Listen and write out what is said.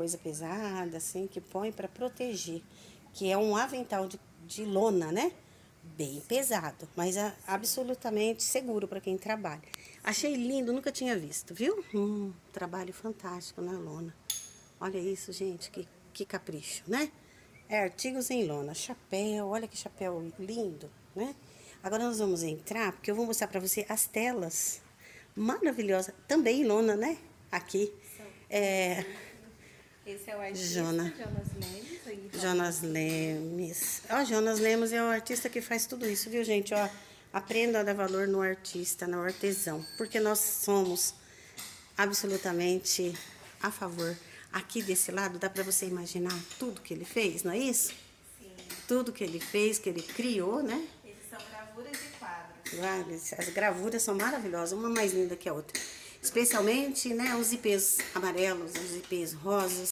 coisa pesada, assim, que põe para proteger. Que é um avental de, de lona, né? Bem pesado, mas é absolutamente seguro para quem trabalha. Achei lindo, nunca tinha visto, viu? Um trabalho fantástico na lona. Olha isso, gente, que, que capricho, né? É artigos em lona, chapéu, olha que chapéu lindo, né? Agora nós vamos entrar, porque eu vou mostrar para você as telas maravilhosas, também em lona, né? Aqui. É... Esse é o artista Jona. Jonas Lemes. aí, ó. Jonas Lemes. Ó, Jonas Lemos é o artista que faz tudo isso, viu, gente? Ó, aprenda a dar valor no artista, no artesão, porque nós somos absolutamente a favor. Aqui desse lado dá para você imaginar tudo que ele fez, não é isso? Sim. Tudo que ele fez, que ele criou, né? Esses são gravuras e quadros. As gravuras são maravilhosas, uma mais linda que a outra. Especialmente, né, os ipês amarelos, os ipês rosas.